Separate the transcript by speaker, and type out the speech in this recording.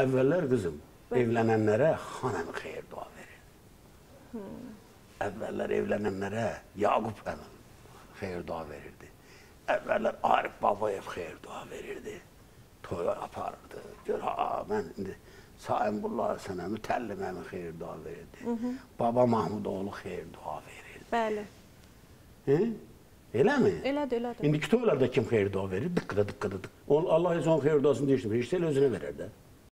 Speaker 1: Əvvəllər qızım, evlənənlərə xanım xeyir dua verir. Hmm. Əvvəllər evlənənlərə Yaqub əmim xeyir dua verirdi. Əvvəllər Arif Babayev xeyir dua verirdi. Toya aparırdı. Gör ha, mən indi Saimullah sənə mütəllim əmi xeyir dua verirdi. Baba Mahmudoğlu xeyir dua verirdi.
Speaker 2: Bəli.
Speaker 1: Hı? Eləmi?
Speaker 2: Elədir, elədir.
Speaker 1: İndiki toylarda kim xeyir dua verir? Dıqqıda dıqqıda dıqqıda. Allah heç onun xeyir duasını deyişdir. Heç elə özünə verər də.